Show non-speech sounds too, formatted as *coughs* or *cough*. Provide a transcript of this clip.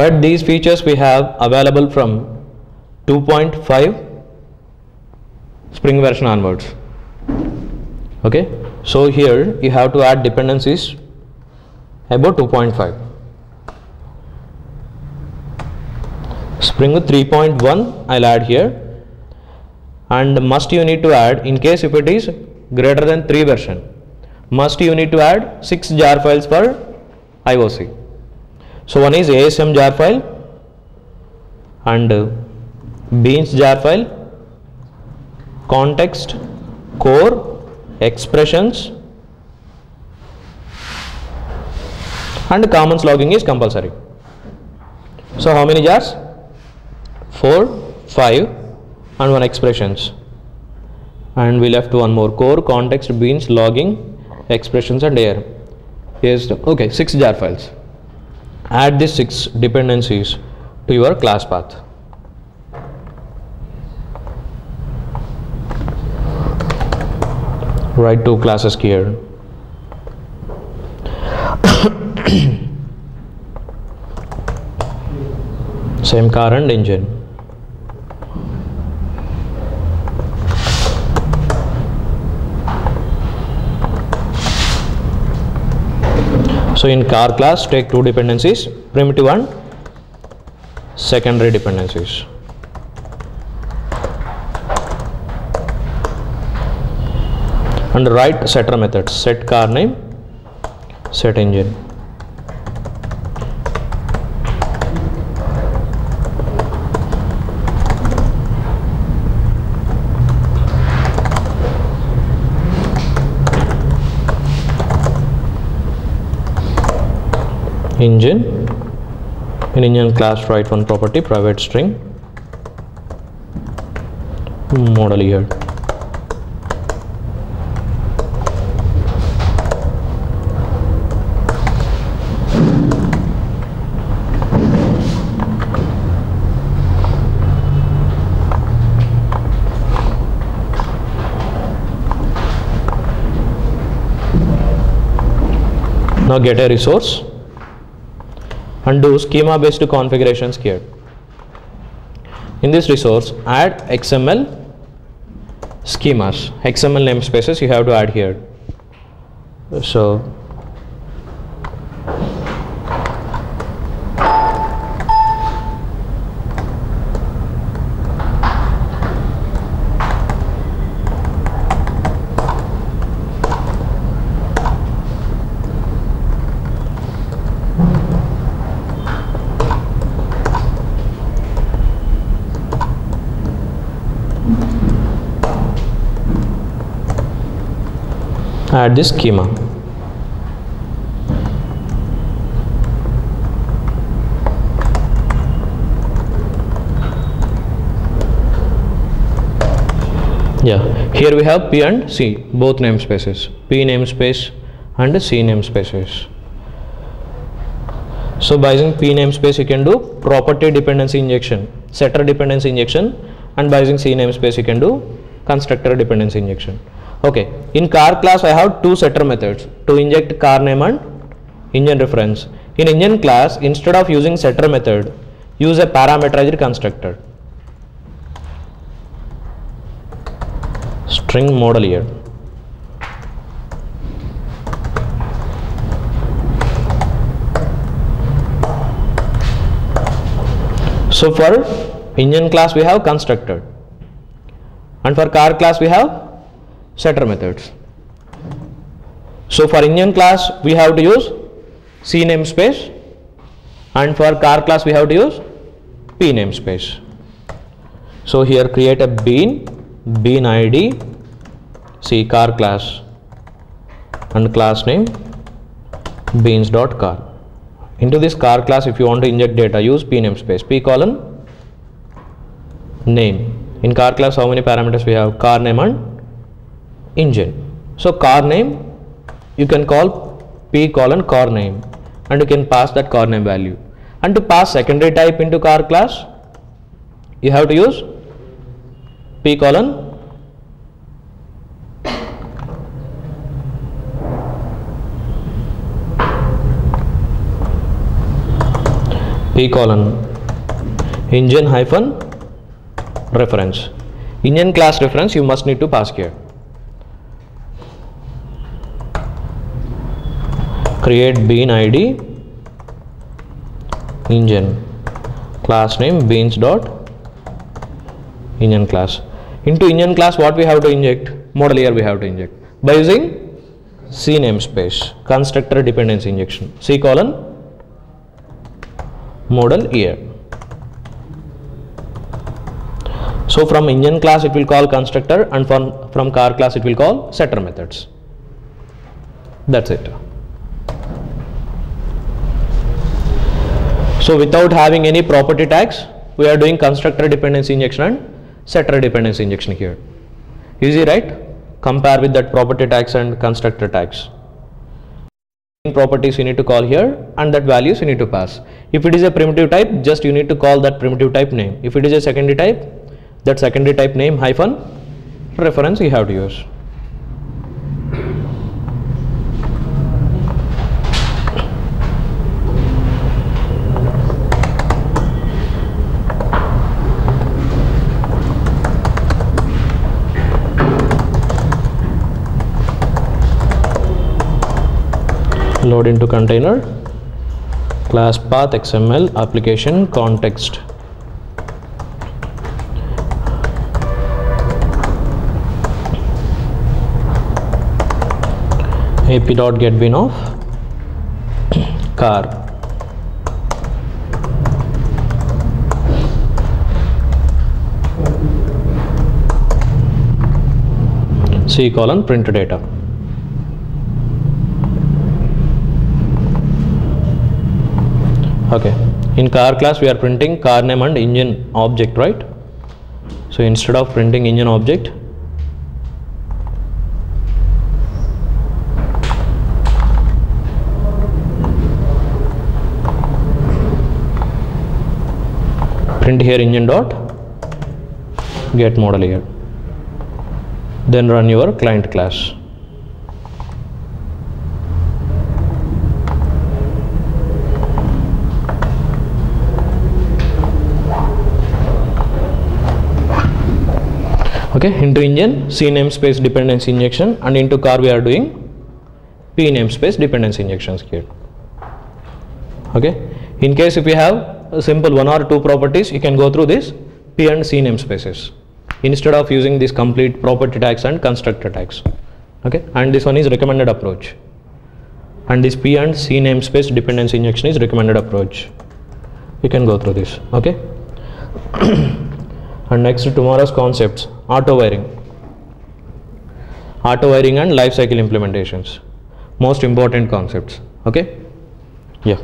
but these features we have available from 2.5 spring version onwards. Okay? So here you have to add dependencies about 2.5 spring 3.1 i'll add here. And must you need to add in case if it is greater than 3 version must you need to add 6 jar files per ioc so one is asm jar file and beans jar file context core expressions and commons logging is compulsory. So how many jars? 4 5 and one expressions. And we left one more core context beans logging expressions and air. Here's okay six jar files add these six dependencies to your class path. Write two classes here. *coughs* Same car and engine so in car class take two dependencies primitive and secondary dependencies. And write setter methods set car name set engine engine. In engine class write one property private string. Model here. Now get a resource and do schema based configurations here. In this resource add xml schemas. Xml namespaces you have to add here. So add the schema yeah. Here we have p and c. Both namespaces. P namespace and c namespaces. So by using p namespace you can do property dependency injection setter dependency injection and by using c namespace you can do constructor dependency injection okay. In car class i have two setter methods to inject car name and engine reference. In engine class instead of using setter method use a parameterized constructor. String model here. So for engine class we have constructor. And for car class we have setter methods. So for engine class we have to use c namespace and for car class we have to use p namespace. So here create a bean bean id c car class and class name beans dot car. Into this car class if you want to inject data use p namespace p colon name. In car class how many parameters we have? Car name and engine. So car name you can call p colon car name. And you can pass that car name value. And to pass secondary type into car class you have to use p colon p colon engine hyphen reference. Engine class reference you must need to pass here create bean id engine class name beans dot engine class. Into engine class what we have to inject? Model year we have to inject. By using c namespace constructor dependency injection. C colon model year so from engine class it will call constructor and from from car class it will call setter methods. That's it so without having any property tags we are doing constructor dependency injection and setter dependency injection here. Easy right? Compare with that property tags and constructor tags properties you need to call here and that values you need to pass. If it is a primitive type just you need to call that primitive type name. If it is a secondary type that secondary type name hyphen reference you have to use load into container. Class path xml application context. Ap dot get bean of *coughs* car. C colon print data okay. In car class we are printing car name and engine object right? So instead of printing engine object print here engine dot get model here. Then run your client class okay into engine c namespace dependency injection and into car we are doing p namespace dependency injections here. Okay in case if you have a simple one or two properties you can go through this p and c namespaces instead of using this complete property tags and constructor tags. Okay and this one is recommended approach. And this p and c namespace dependency injection is recommended approach. You can go through this okay *clears throat* and next to tomorrow's concepts. Auto wiring. Auto wiring and life cycle implementations. Most important concepts. Okay? Yeah